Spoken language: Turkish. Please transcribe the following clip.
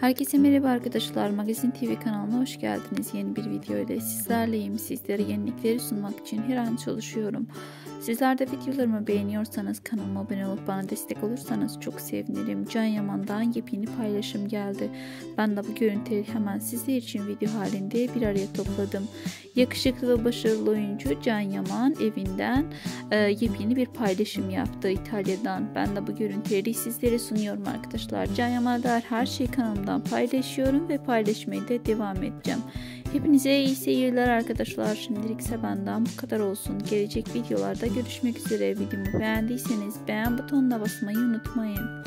Herkese merhaba arkadaşlar. Magazin TV kanalına hoş geldiniz. Yeni bir video ile sizlerleyim. Sizlere yenilikleri sunmak için her an çalışıyorum. Sizler de videolarımı beğeniyorsanız kanalıma abone olup bana destek olursanız çok sevinirim. Can Yaman'dan yepyeni paylaşım geldi. Ben de bu görüntüleri hemen sizler için video halinde bir araya topladım. Yakışıklı ve başarılı oyuncu Can Yaman evinden e, yepyeni bir paylaşım yaptı İtalya'dan. Ben de bu görüntüleri sizlere sunuyorum arkadaşlar. Can Yaman'a dair her şeyi kanalımdan paylaşıyorum ve paylaşmaya da devam edeceğim. Hepinize iyi seyirler arkadaşlar. Şimdilik ise benden bu kadar olsun. Gelecek videolarda görüşmek üzere. Videomu beğendiyseniz beğen butonuna basmayı unutmayın.